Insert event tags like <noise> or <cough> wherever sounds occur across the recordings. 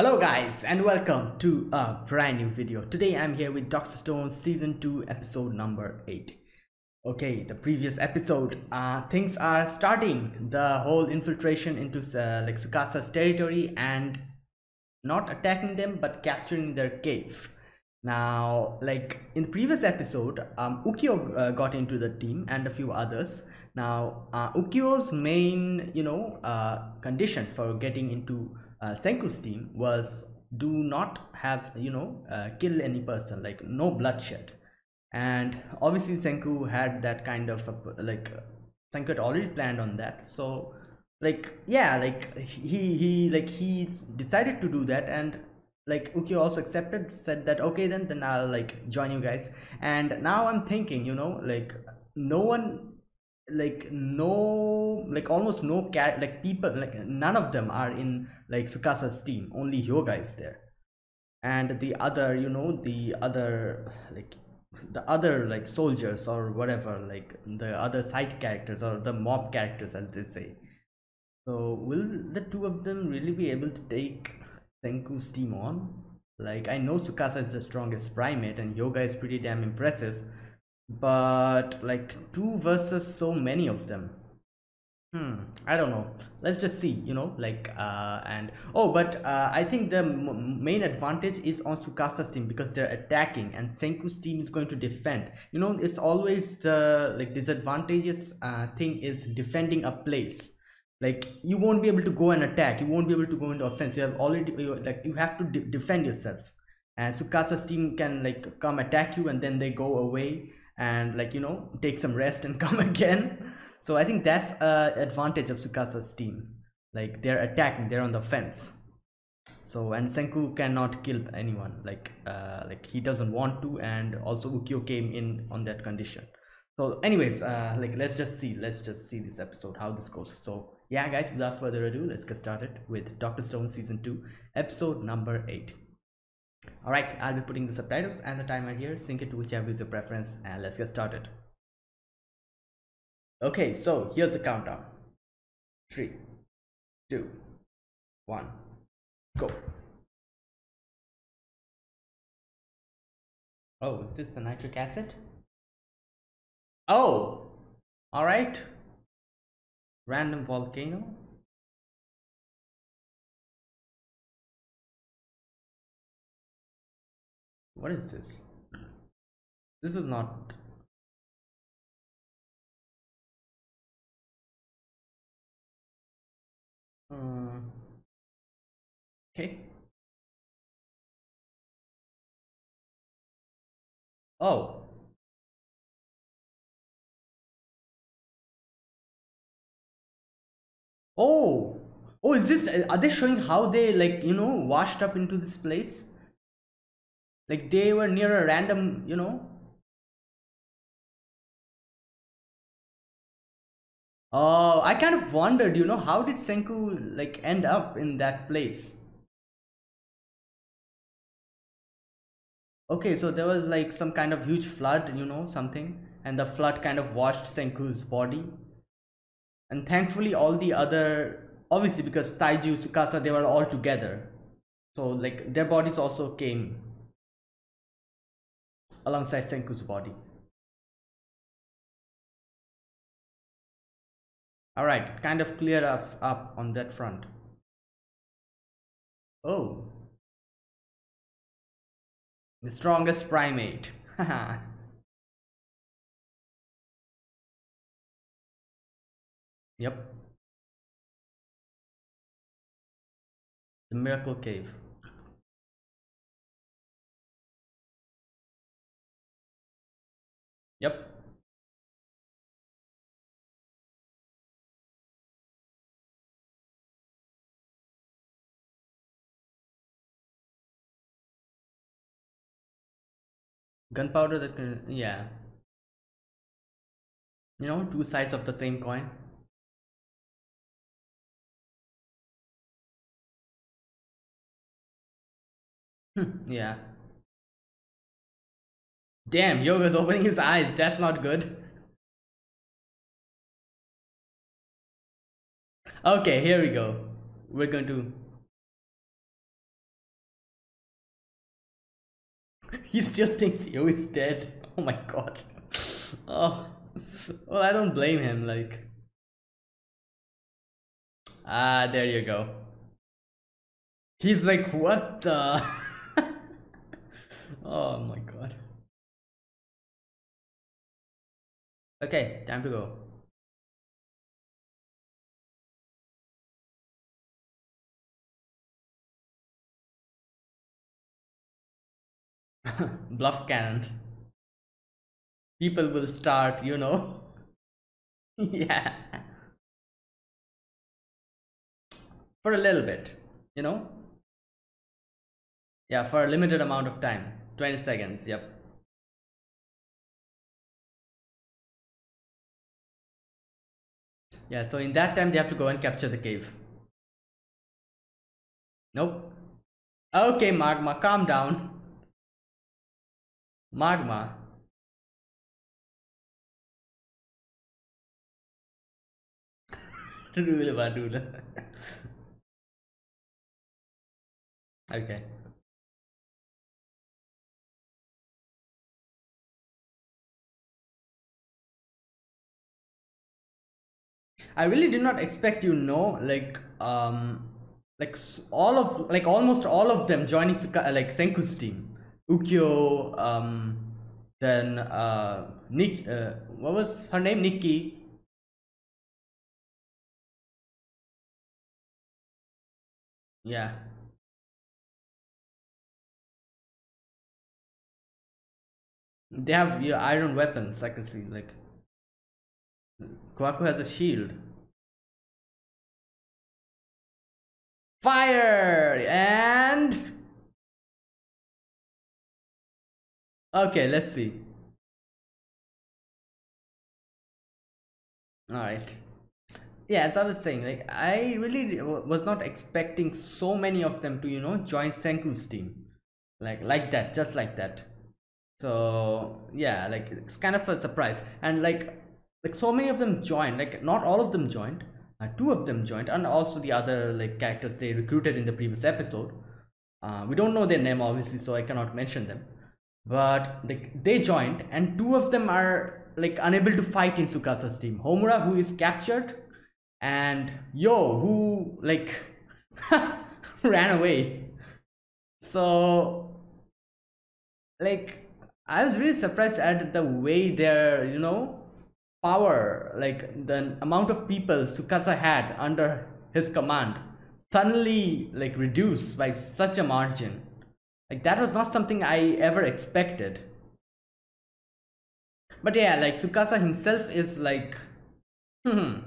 Hello guys and welcome to a brand new video. Today I'm here with Dr. Stone season 2 episode number 8. Okay, the previous episode, uh, things are starting. The whole infiltration into uh, like Tsukasa's territory and not attacking them but capturing their cave. Now, like in the previous episode, um, Ukyo uh, got into the team and a few others. Now, uh, Ukyo's main, you know, uh, condition for getting into uh, Senku's team was do not have you know uh, kill any person like no bloodshed. And obviously Senku had that kind of like Senku had already planned on that. So like yeah like he he like he decided to do that and like Ukyo also accepted said that okay then then I'll like join you guys. And now I'm thinking you know like no one like no like almost no cat like people like none of them are in like tsukasa's team. Only Hyoga is there. And the other you know the other like the other like soldiers or whatever like the other side characters or the mob characters as they say. So will the two of them really be able to take Senku's team on? Like I know tsukasa is the strongest primate and Hyoga is pretty damn impressive but like two versus so many of them. Hmm i don't know. Let's just see you know like uh and oh but uh, i think the main advantage is on tsukasa's team because they're attacking and senku's team is going to defend. You know it's always the like disadvantageous uh, thing is defending a place. Like you won't be able to go and attack. You won't be able to go into offense. You have already you, like you have to de defend yourself. And tsukasa's team can like come attack you and then they go away and like you know take some rest and <laughs> come again. So i think that's a advantage of tsukasa's team. Like they're attacking they're on the fence. So and senku cannot kill anyone. Like uh like he doesn't want to and also ukyo came in on that condition. So anyways uh like let's just see let's just see this episode how this goes. So yeah guys without further ado let's get started with dr stone season 2 episode number 8 Alright, I'll be putting the subtitles and the timer here, sync it to whichever is your preference and let's get started. Okay, so here's the countdown. Three, two, one, go. Oh, is this the nitric acid? Oh, alright. Random volcano. What is this? This is not uh, okay. Oh. Oh. Oh, is this, are they showing how they like, you know, washed up into this place? Like they were near a random you know? Oh i kind of wondered you know how did senku like end up in that place? Okay so there was like some kind of huge flood you know something and the flood kind of washed senku's body. And thankfully all the other obviously because taiju tsukasa they were all together. So like their bodies also came alongside Senku's body. Alright, kind of clear us up on that front. Oh. The strongest primate. <laughs> yep. The miracle cave. Yep. Gunpowder that can, yeah. You know, two sides of the same coin. Hmm, yeah. Damn, Hyoga's <laughs> opening his eyes. That's not good. Okay, here we go. We're going to <laughs> he still thinks Yo is dead. <laughs> Oh my god. Oh, well, I don't blame him. Like, ah, there you go. He's like, what the? oh my god. Okay, time to go. <laughs> Bluff cannon. People will start, you know. <laughs> yeah. For a little bit, you know. Yeah, for a limited amount of time. 20 seconds, yep. Yeah, so in that time they have to go and capture the cave. Nope. Okay, Magma, calm down. Magma. <laughs> <laughs> Okay. I really did not expect you know like um like all of like almost all of them joining like Senku's team. Ukyo, um, then uh, Nick, uh, what was her name? Nikki. Yeah. They have iron weapons, I can see, like. Kohaku has a shield. Fire! And... Okay, let's see. Alright. Yeah, as I was saying, like, I really was not expecting so many of them to, you know, join Senku's team. Like, like that, just like that. So, yeah, like, it's kind of a surprise. And, like, like so many of them joined like not all of them joined uh, two of them joined and also the other like characters they recruited in the previous episode. Uh, we don't know their name obviously so i cannot mention them. But like they joined and two of them are like unable to fight in tsukasa's team. Homura who is captured and yo who like <laughs> ran away. So like i was really surprised at the way they're you know power, like the amount of people Tsukasa had under his command, suddenly like reduced by such a margin. Like that was not something I ever expected. But yeah, like Tsukasa himself is like, hmm.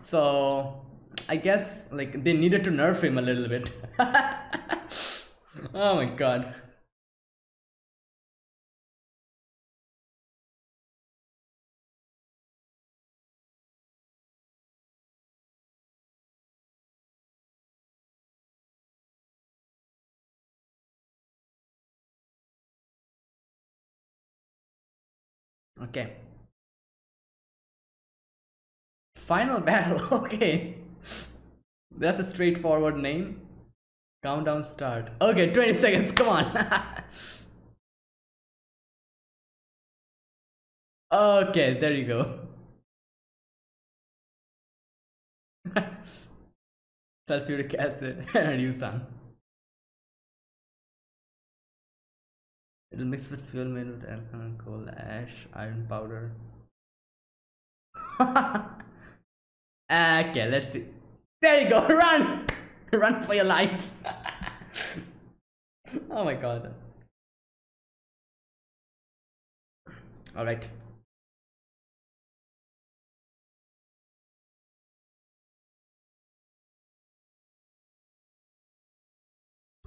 So I guess like they needed to nerf him a little bit. <laughs> oh my god. Okay. Final <laughs> battle. Okay. That's a straightforward name. Countdown start. Okay, 20 seconds. Come on. <laughs> okay, there you go. <laughs> Sulfuric acid and you son. It'll mix with fuel made with alkaline coal, ash, iron powder. <laughs> okay, let's see. There you go, <laughs> run! run for your lives. <laughs> oh my god. Alright.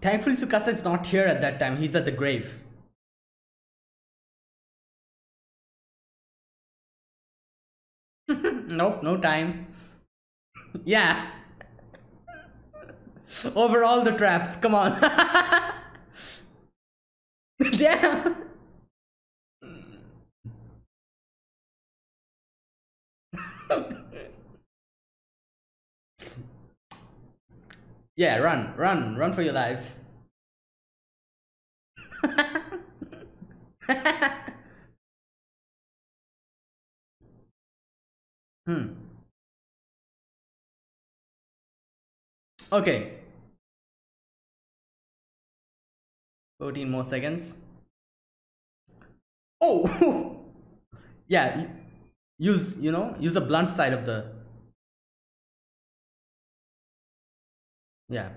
Thankfully, Tsukasa is not here at that time. He's at the grave. <laughs> nope, no time. yeah. Over all the traps, come on. <laughs> Damn. <laughs> yeah, run, run, run for your lives. Hmm. Okay. 14 more seconds. Oh! <laughs> yeah, use, you know, use the blunt side of the... Yeah.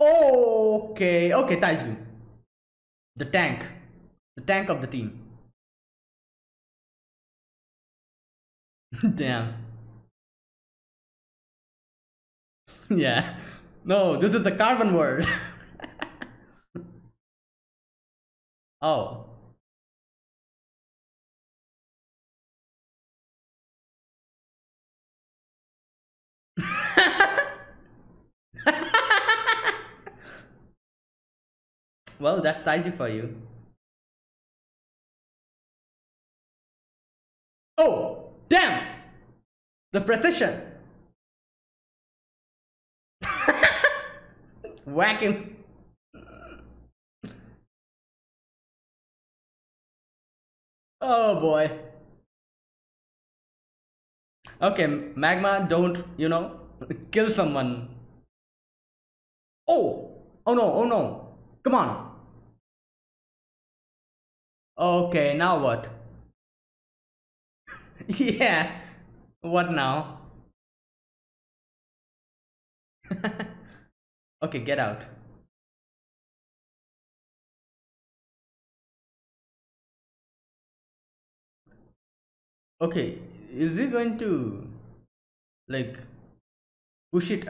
Okay, okay, Taiju. The tank. The tank of the team. <laughs> Damn. <laughs> yeah. No, this is a carbon word. <laughs> oh. well, that's Taiju for you. Oh, damn! The precision! <laughs> Whack him! Oh boy. Okay, Magma, don't, you know, <laughs> kill someone. Oh! Oh no, oh no. Come on. Okay, now what? <laughs> yeah. What now? <laughs> okay, get out. Okay, is he going to like push it?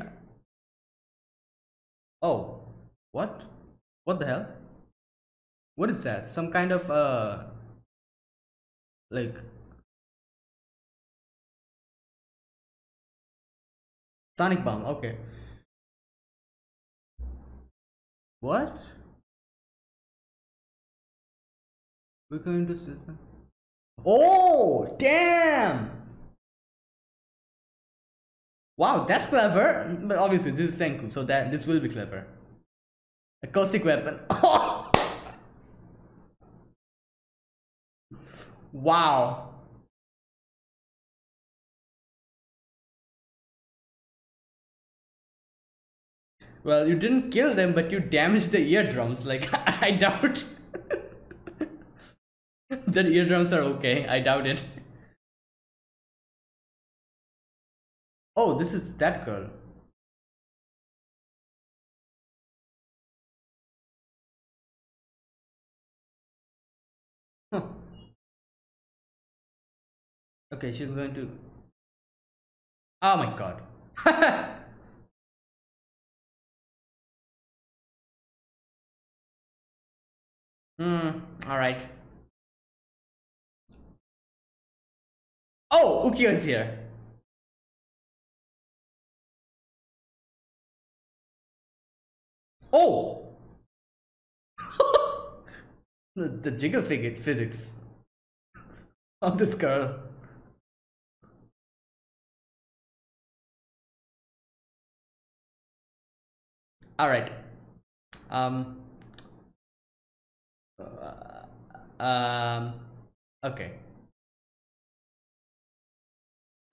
Oh, what? What the hell? What is that? Some kind of uh like Sonic bomb, okay. What? We're going to system. Oh, damn! Wow, that's clever. But obviously, this is Senku, so that this will be clever. Acoustic weapon. <laughs> wow. Well, you didn't kill them, but you damaged the eardrums. Like, <laughs> I doubt <laughs> that eardrums are okay. I doubt it. Oh, this is that girl. Huh. Okay, she's going to... Oh my god. <laughs> Hmm, alright. Oh, Ukyo is here. Oh! <laughs> the, the jiggle physics of this girl. All right. Um. Uh, um. Okay.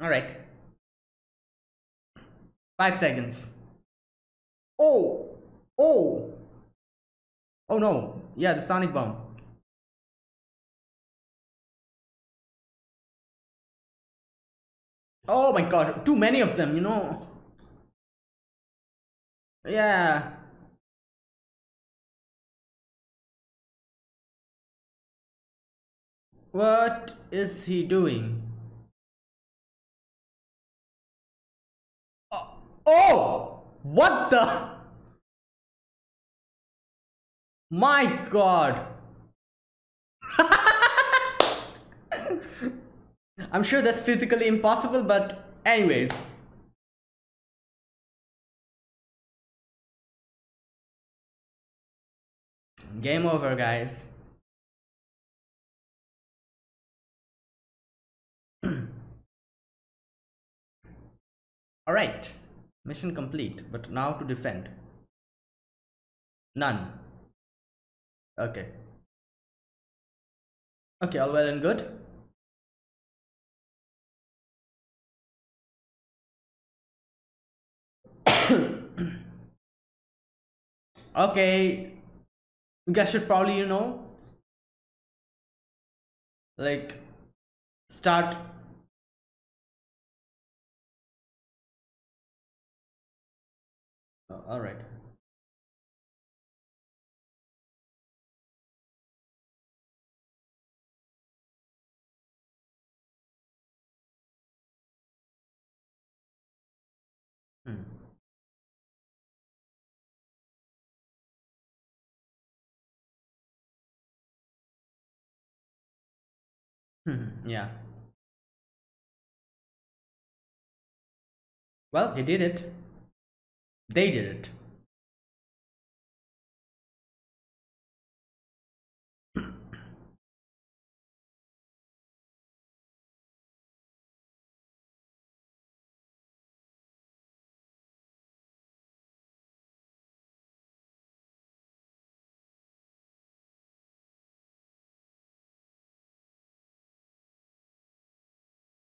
All right. Five seconds. Oh. Oh. Oh no. Yeah, the sonic bomb. Oh my god, too many of them, you know. Yeah. What is he doing? Oh, oh! What the? My god. <laughs> I'm sure that's physically impossible, but anyways. Game over, guys. Alright, mission complete, but now to defend. None. Okay. Okay, all well and good. <coughs> okay, you guys should probably, you know, like start oh, all right Hmm. Hmm, yeah. Well, he did it. They did it.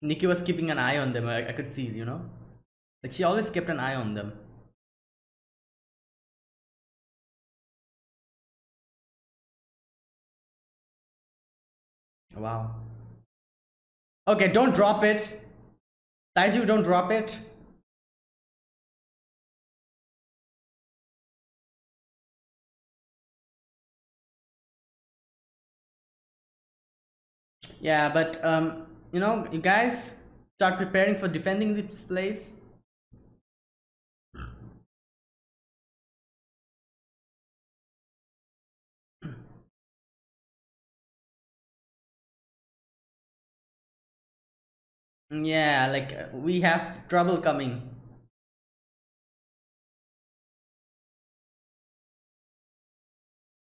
Nikki was keeping an eye on them. I, I could see, you know, like she always kept an eye on them. Wow. Okay, don't drop it. Taiju, don't drop it. Yeah, but um, you know, you guys start preparing for defending this place. Yeah, like uh, we have trouble coming.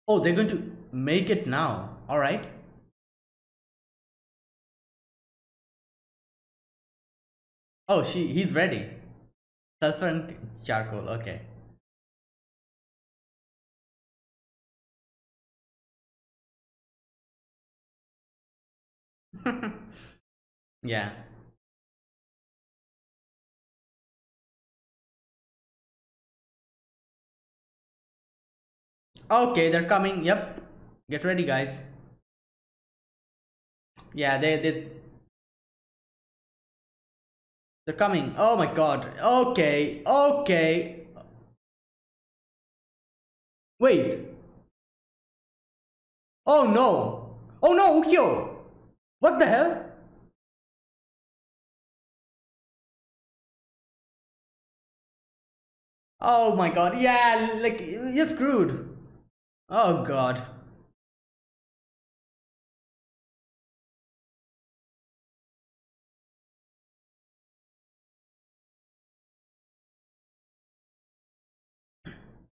Oh, they're going to make it now. All right. Oh, she he's ready. Sulfur and charcoal. Okay. <laughs> yeah. Okay, they're coming. Yep. Get ready, guys. Yeah, they they they're coming. Oh my god. Okay. Okay. Wait. Oh no. Oh no, Ukyo. What the hell? Oh my god. Yeah, like you're screwed. Oh god.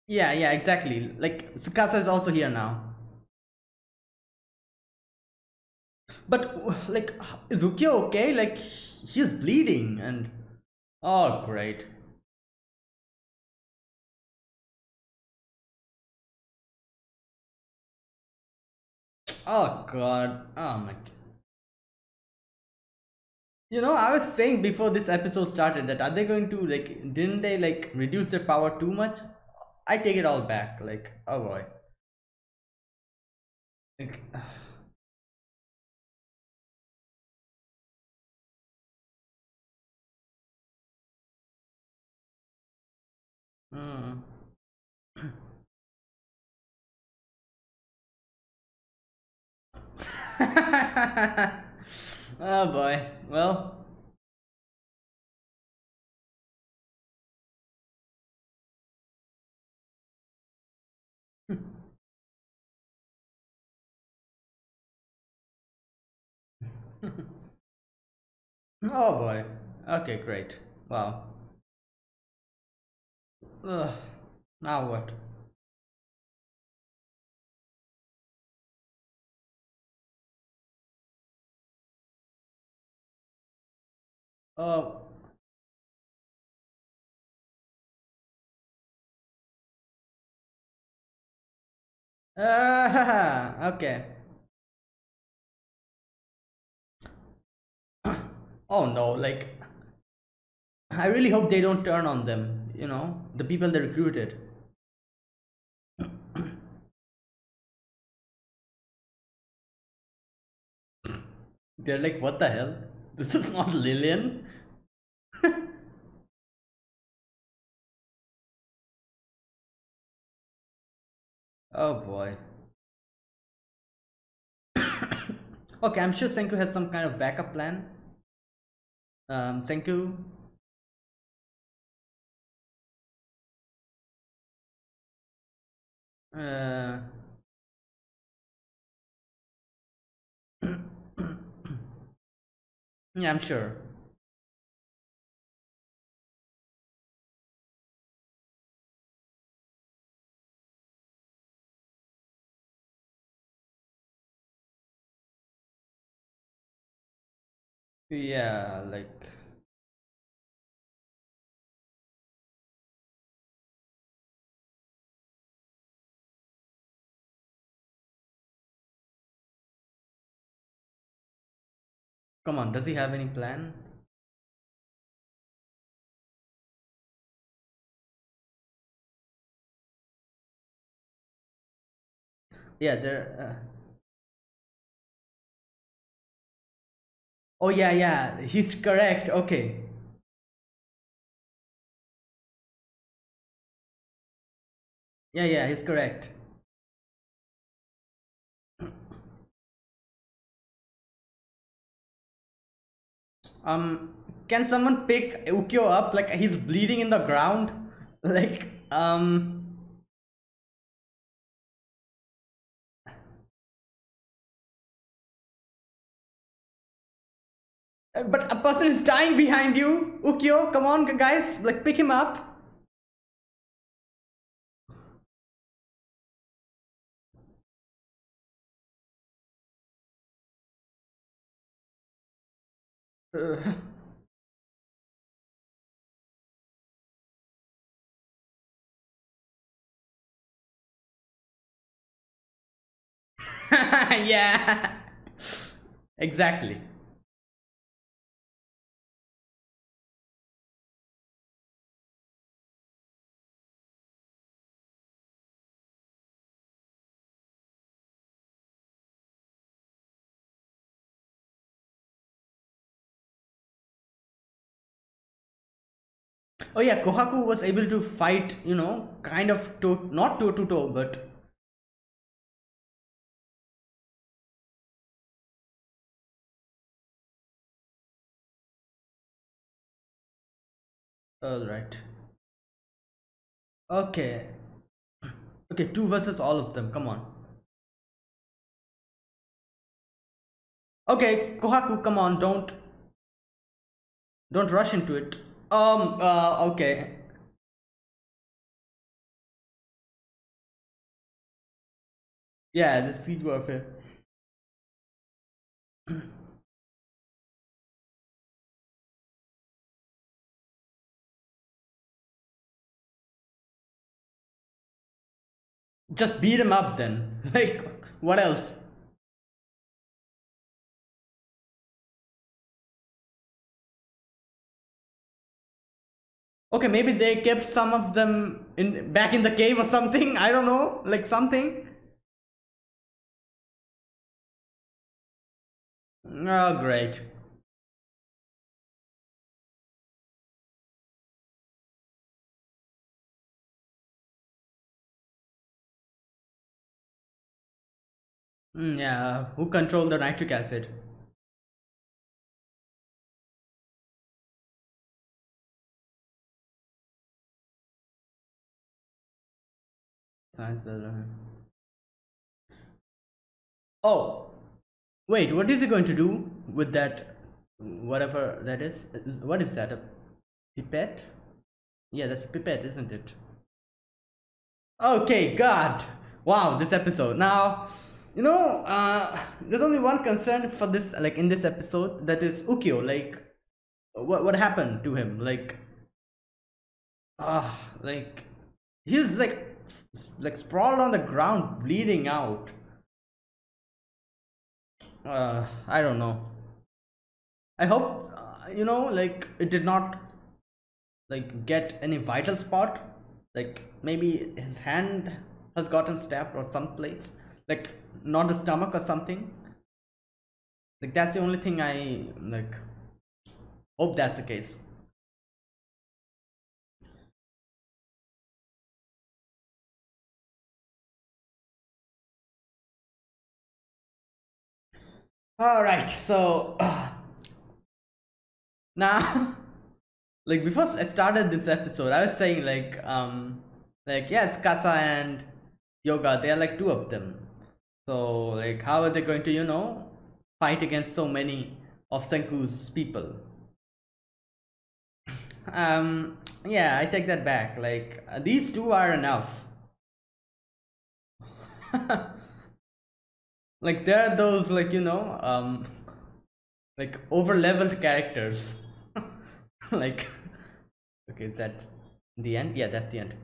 Yeah, yeah, exactly. Like Tsukasa is also here now. But like is Ukyo okay? Like he's bleeding and oh great. Oh god. Oh my god. You know, I was saying before this episode started that are they going to like didn't they like reduce their power too much? I take it all back. Like, oh boy. Like, <sighs> hmm. <laughs> oh boy. Well. <laughs> oh boy. Okay, great. Wow. Now what? Oh. <laughs> Uh, okay. <coughs> oh no, like I really hope they don't turn on them, you know, the people they recruited. <coughs> They're like, what the hell? This is not Lillian. Okay, I'm sure Senku has some kind of backup plan. Um, Senku. Uh, <clears throat> yeah, I'm sure. Yeah, like Come on, does he have any plan? Yeah, there. Uh... Oh yeah, yeah, he's correct. Okay. Yeah, yeah, he's correct. um can someone pick Ukyo up like he's bleeding in the ground <laughs> like um but a person is dying behind you. Ukyo come on guys. Like pick him up. <laughs> Yeah. <laughs> Exactly Oh yeah, Kohaku was able to fight, you know, kind of to not toe to toe, but all right. Okay. Okay, two versus all of them. Come on. Okay, Kohaku, come on, don't don't rush into it. Um, uh, okay. Yeah, the seed warfare. Just beat him up then. <laughs> Like, what else? Okay, maybe they kept some of them in back in the cave or something. I don't know, like something. Oh, great. Mm, yeah, who controlled the nitric acid? Science. Oh, wait, what is he going to do with that? Whatever that is. What is that? A pipette? Yeah, that's a pipette, isn't it? Okay, God. Wow, this episode. Now, you know, uh, there's only one concern for this, like in this episode, that is Ukyo. Like, what what happened to him? Like, ah, uh, like he's like like sprawled on the ground bleeding out. Uh i don't know. I hope uh, you know like it did not like get any vital spot. Like maybe his hand has gotten stabbed or someplace. Like not the stomach or something. Like that's the only thing i like hope that's the case all right so <clears throat> now <laughs> like before i started this episode i was saying like um like yeah Tsukasa and hyoga they are like two of them. So like how are they going to you know fight against so many of senku's people? <laughs> Um yeah i take that back. Like uh, these two are enough <laughs> like there are those like you know um like over leveled characters. <laughs> Like okay is that the end? Yeah that's the end.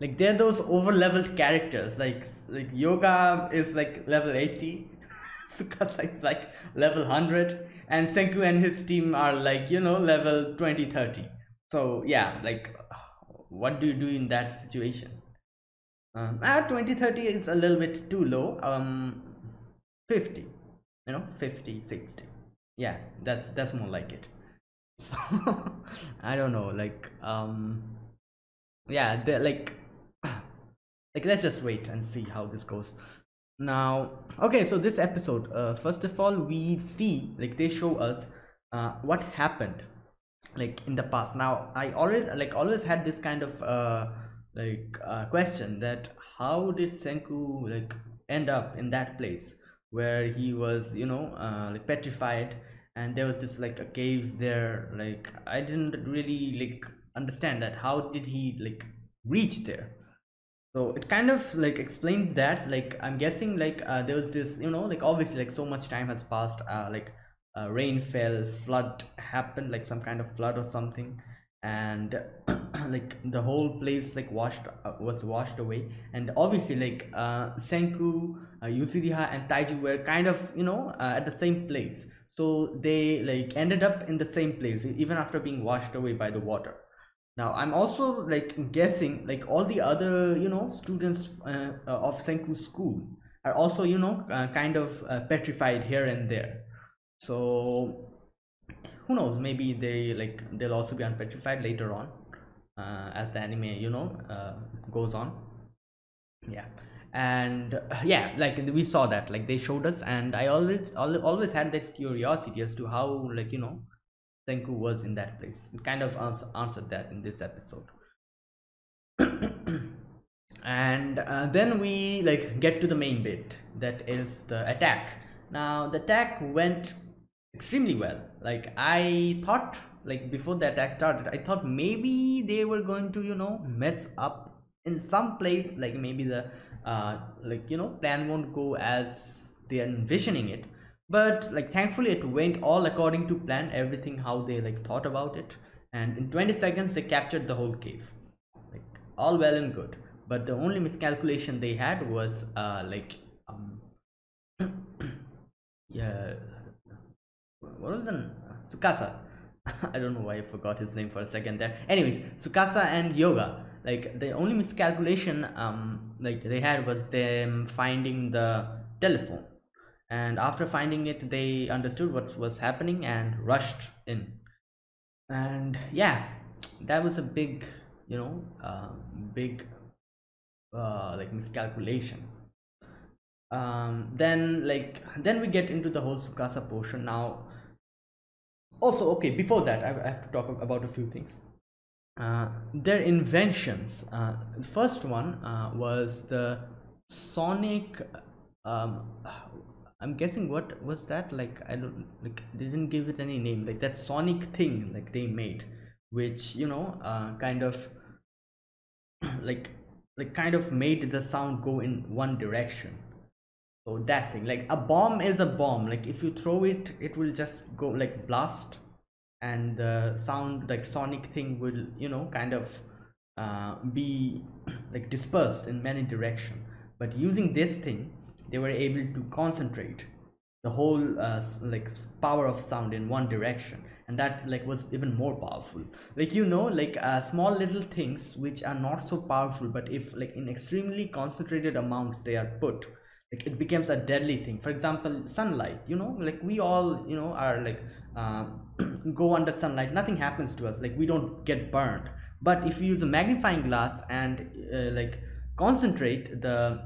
Like they're those over leveled characters. Like like hyoga is like level 80 <laughs> Tsukasa is like level 100 and senku and his team are like you know level 20 30 so yeah like what do you do in that situation um at 20 30 is a little bit too low um 50 you know 50 60 yeah that's that's more like it. <laughs> So i don't know like um yeah they're like <sighs> like let's just wait and see how this goes. Now okay so this episode uh, first of all we see like they show us uh, what happened like in the past. Now i always like always had this kind of uh like uh, question that how did senku like end up in that place where he was you know uh, like petrified and there was this like a cave there? Like i didn't really like understand that. How did he like reach there? So it kind of like explained that like i'm guessing like uh, there was this you know like obviously like so much time has passed uh, like uh, rain fell flood happened like some kind of flood or something and <clears throat> like the whole place like washed uh, was washed away. And obviously like uh senku uh, and taiju were kind of you know uh, at the same place. So they like ended up in the same place even after being washed away by the water. Now i'm also like guessing like all the other you know students uh, uh, of senku school are also you know uh, kind of petrified here and there. So who knows maybe they like they'll also be unpetrified later on uh, as the anime you know uh, goes on. Yeah. And uh, yeah like we saw that like they showed us and i always always had this curiosity as to how like you know senku was in that place. It kind of ans answered that in this episode. <coughs> And uh, then we like get to the main bit that is the attack. Now the attack went extremely well. Like i thought like before the attack started i thought maybe they were going to you know mess up in some place like maybe the uh like you know plan won't go as they are envisioning it. But like thankfully it went all according to plan everything how they like thought about it. And in 20 seconds they captured the whole cave. Like all well and good. But the only miscalculation they had was uh like um <coughs> yeah what was an Tsukasa? <laughs> I don't know why I forgot his name for a second there. Anyways Tsukasa and Hyoga. like the only miscalculation um like they had was them finding the telephone. And after finding it they understood what was happening and rushed in. And yeah that was a big you know uh, big uh, like miscalculation. Um then like then we get into the whole Tsukasa portion. Now also okay before that i have to talk about a few things. Uh, their inventions uh, the first one uh, was the sonic um, i'm guessing what was that? Like i don't like they didn't give it any name. Like that sonic thing like they made which you know uh, kind of <clears throat> like like kind of made the sound go in one direction so that thing like a bomb is a bomb. Like if you throw it it will just go like blast. And the sound like sonic thing will you know kind of uh, be <clears throat> like dispersed in many direction. But using this thing they were able to concentrate the whole uh, like power of sound in one direction. And that like was even more powerful. Like you know like uh, small little things which are not so powerful but if like in extremely concentrated amounts they are put it becomes a deadly thing. For example sunlight you know? Like we all you know are like uh, <clears throat> go under sunlight. Nothing happens to us. Like we don't get burned but if you use a magnifying glass and uh, like concentrate the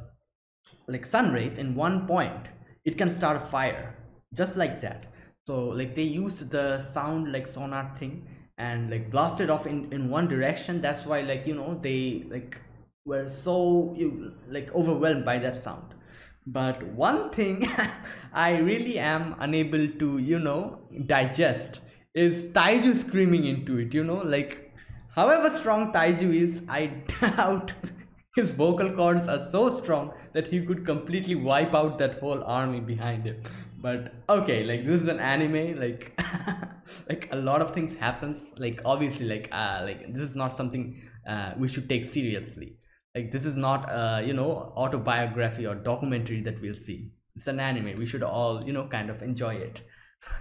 like sun rays in one point it can start a fire. Just like that. So like they used the sound like sonar thing and like blasted off in in one direction. That's why like you know they like were so you like overwhelmed by that sound but one thing <laughs> i really am unable to you know digest is taiju screaming into it you know like however strong taiju is i <laughs> doubt his vocal cords are so strong that he could completely wipe out that whole army behind him. But okay like this is an anime like <laughs> like a lot of things happens like obviously like uh like this is not something uh, we should take seriously like this is not uh you know autobiography or documentary that we'll see. It's an anime. We should all you know kind of enjoy it.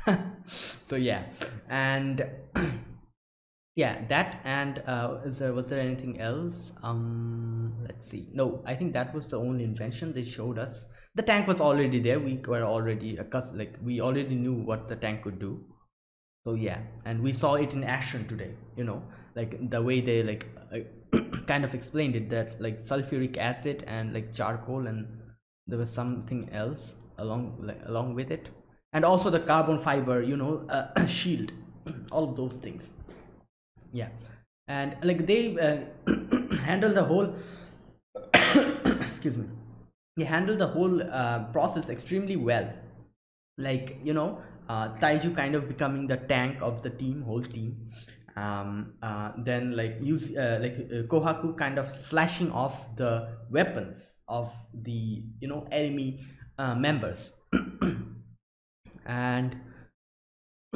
<laughs> So yeah. And <clears throat> yeah that and uh is there was there anything else? Um let's see. No i think that was the only invention they showed us. The tank was already there. We were already accustomed like we already knew what the tank could do. So yeah. And we saw it in action today you know. Like the way they like uh, kind of explained it that like sulfuric acid and like charcoal and there was something else along like along with it. And also the carbon fiber you know uh, <coughs> shield <coughs> all of those things. Yeah. And like they uh, <coughs> handle the whole excuse me they handle the whole uh, process extremely well. Like you know uh, taiju kind of becoming the tank of the team whole team um, uh, then like use uh, like uh, kohaku kind of slashing off the weapons of the you know enemy uh, members. <coughs> And <coughs>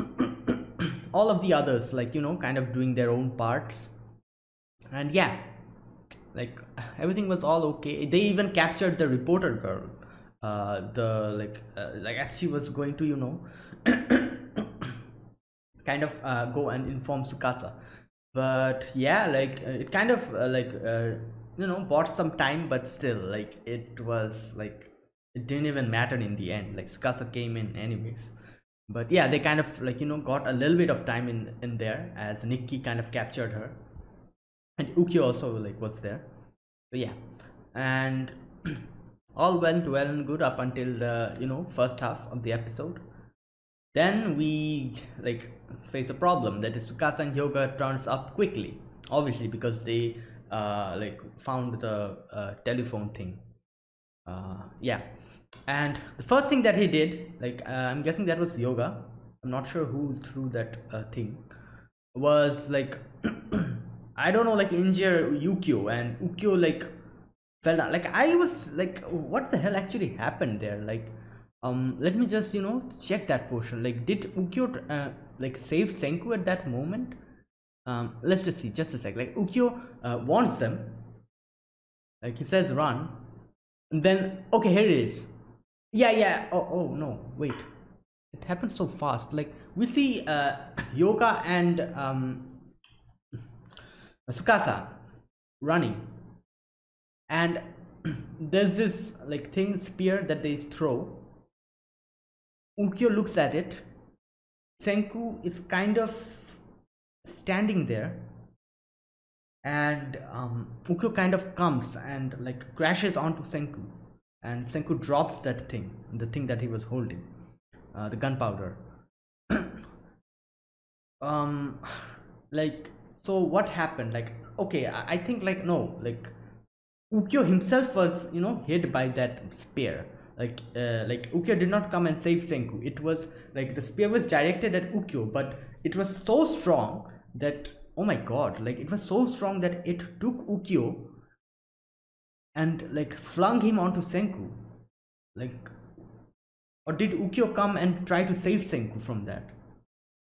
all of the others like you know kind of doing their own parts. And yeah like everything was all okay. They even captured the reporter girl uh the like uh, like as she was going to you know <coughs> kind of uh, go and inform Tsukasa. but yeah like uh, it kind of uh, like uh, you know bought some time but still like it was like it didn't even matter in the end. Like Tsukasa came in anyways. But yeah they kind of like you know got a little bit of time in in there as Nikki kind of captured her. And Ukyo also like was there. So yeah. And <clears throat> all went well and good up until the you know first half of the episode then we like face a problem that is Tsukasa and Hyoga turns up quickly. Obviously because they uh like found the uh, telephone thing. Uh yeah. And the first thing that he did like uh, i'm guessing that was Hyoga. i'm not sure who threw that uh, thing. Was like <clears throat> i don't know like injure ukyo and ukyo like fell down. Like i was like what the hell actually happened there? Like um let me just you know check that portion. Like did ukyo uh, like save senku at that moment? Um let's just see just a sec. Like ukyo uh, them. Like he says run. And then okay here it is. Yeah yeah. Oh oh no. Wait. It happened so fast. Like we see uh <coughs> Hyoga and um <coughs> Tsukasa running. And <coughs> there's this like thing spear that they throw Ukyo looks at it Senku is kind of standing there and um, Ukyo kind of comes and like crashes onto Senku and Senku drops that thing, the thing that he was holding, uh, the gunpowder. <coughs> um, like, so what happened? Like, okay, I, I think like no, like, Ukyo himself was, you know, hit by that spear. Like, uh, like Ukyo did not come and save Senku. It was like the spear was directed at Ukyo, but it was so strong that oh my god, like it was so strong that it took Ukyo and like flung him onto Senku. Like, or did Ukyo come and try to save Senku from that?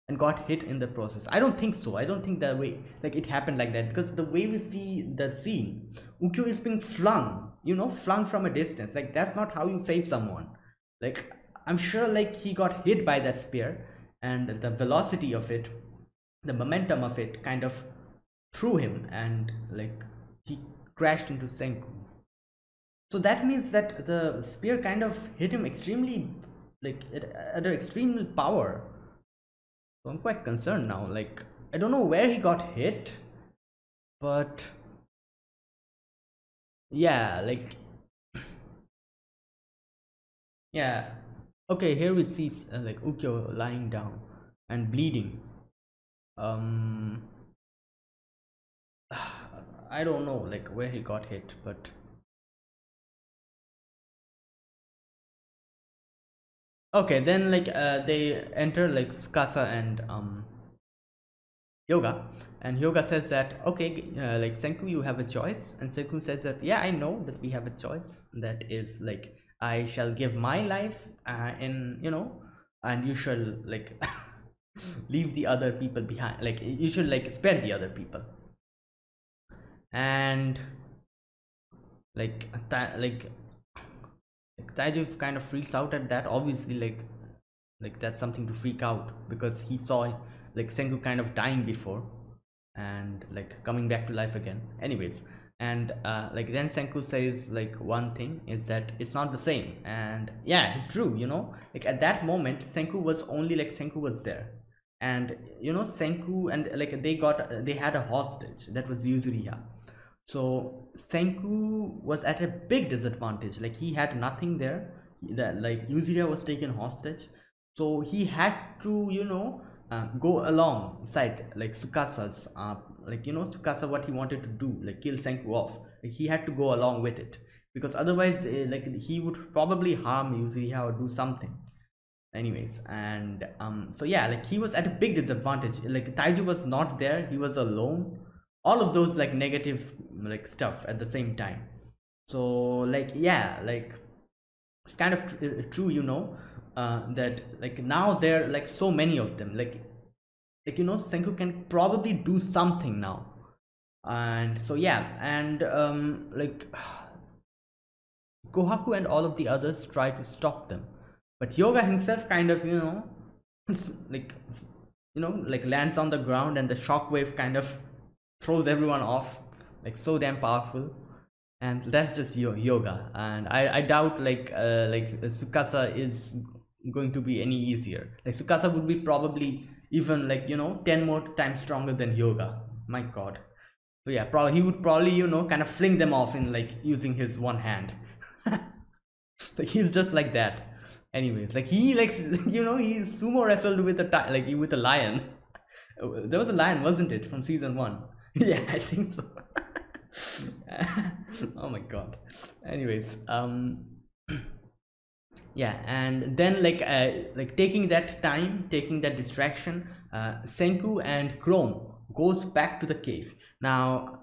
and got hit in the process i don't think so i don't think that way like it happened like that because the way we see the scene ukyo is being flung you know flung from a distance. Like that's not how you save someone. Like i'm sure like he got hit by that spear and the velocity of it the momentum of it kind of threw him and like he crashed into senku so that means that the spear kind of hit him extremely like at, an extreme power. So i'm quite concerned now. Like i don't know where he got hit but yeah like yeah. Okay here we see uh, like ukyo lying down and bleeding. Um <sighs> i don't know like where he got hit but okay then like uh, they enter like Tsukasa and um Hyoga and hyoga says that okay uh, like Senku you have a choice. And Senku says that yeah I know that we have a choice. That is like I shall give my life uh, in you know and you shall like <laughs> leave the other people behind like you should like spare the other people. And like like Taiju kind of freaks out at that obviously like like that's something to freak out because he saw like Senku kind of dying before and like coming back to life again. Anyways and uh, like then Senku says like one thing is that it's not the same. And yeah it's true you know? Like at that moment Senku was only like Senku was there. And you know Senku and like they got they had a hostage that was Yuzuriha so Senku was at a big disadvantage. Like he had nothing there. That like Yuzuriha was taken hostage. So he had to you know uh, go alongside like Tsukasa's uh, like you know Tsukasa what he wanted to do like kill Senku off like, he had to go along with it. Because otherwise uh, like he would probably harm Yuzuriha or do something. Anyways and um so yeah like he was at a big disadvantage. Like Taiju was not there he was alone. All of those like negative like stuff at the same time. So like yeah like it's kind of tr uh, true you know uh, that like now there are like so many of them. Like like you know senku can probably do something now. And so yeah and um like <sighs> kohaku and all of the others try to stop them. But hyoga himself kind of you know <laughs> like you know like lands on the ground and the shockwave kind of throws everyone off like so damn powerful. And that's just Hyoga. And i i doubt like uh, like tsukasa is going to be any easier. Like tsukasa would be probably even like you know 10 more times stronger than hyoga. My god. So yeah probably he would probably you know kind of fling them off in like using his one hand. <laughs> Like he's just like that. Anyways like he likes <laughs> you know he sumo wrestled with a like with a lion. <laughs> There was a lion wasn't it from season one? Yeah i think so. Oh my god. Anyways um yeah and then like uh, like taking that time taking that distraction uh, senku and chrome goes back to the cave. Now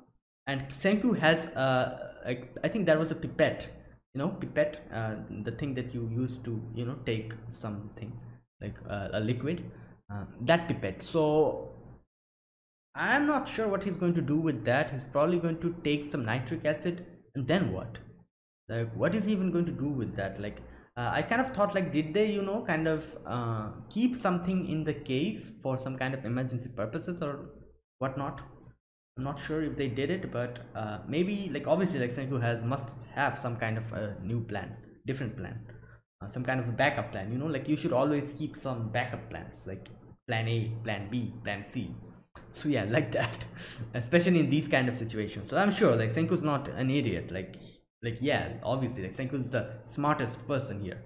and senku has uh like, i think that was a pipette you know pipette uh, the thing that you use to you know take something like uh, a liquid uh, that pipette. So i'm not sure what he's going to do with that. He's probably going to take some nitric acid and then what? Like what is he even going to do with that? Like uh, i kind of thought like did they you know kind of uh, keep something in the cave for some kind of emergency purposes or whatnot? I'm not sure if they did it but uh, maybe like obviously like Senku has must have some kind of a new plan different plan uh, some kind of a backup plan you know? Like you should always keep some backup plans like plan a plan b plan c. So yeah <laughs> like that especially in these kind of situations. So i'm sure like senku's not an idiot like like yeah obviously like senku's the smartest person here.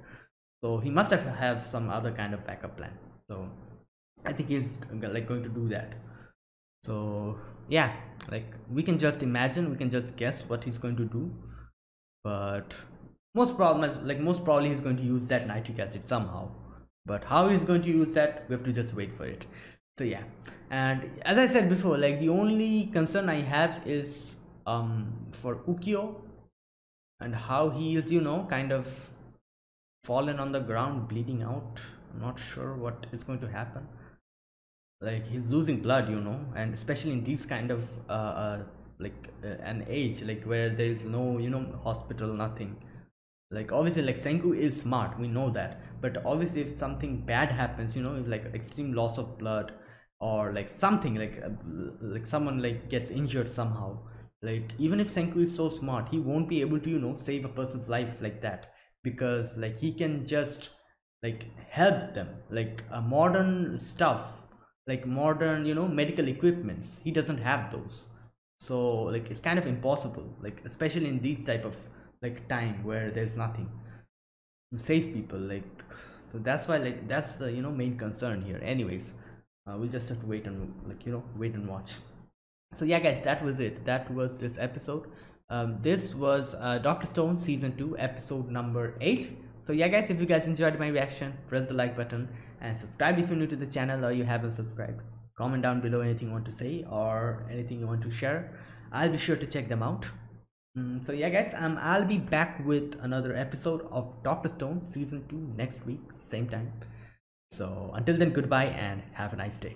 So he must have have some other kind of backup plan. So i think he's like going to do that. So yeah like we can just imagine we can just guess what he's going to do. But most probably like most probably he's going to use that nitric acid somehow. But how he's going to use that we have to just wait for it. So yeah. And as i said before like the only concern i have is um for ukyo and how he is you know kind of fallen on the ground bleeding out. I'm not sure what is going to happen. Like he's losing blood you know. And especially in these kind of uh, uh like uh, an age like where there is no you know hospital nothing. Like obviously like senku is smart we know that. But obviously if something bad happens you know like extreme loss of blood or like something like uh, like someone like gets injured somehow like even if senku is so smart he won't be able to you know save a person's life like that. Because like he can just like help them. Like a modern stuff like modern you know medical equipments he doesn't have those. So like it's kind of impossible. Like especially in these type of like time where there's nothing to save people like so that's why like that's the you know main concern here. Anyways uh, we'll just have to wait and like you know wait and watch so yeah guys that was it. That was this episode. Um, this was uh, dr stone season 2 episode number 8 so yeah guys if you guys enjoyed my reaction press the like button and subscribe if you're new to the channel or you haven't subscribed. Comment down below anything you want to say or anything you want to share. I'll be sure to check them out. Mm, so yeah guys um i'll be back with another episode of dr stone season 2 next week same time. So until then goodbye and have a nice day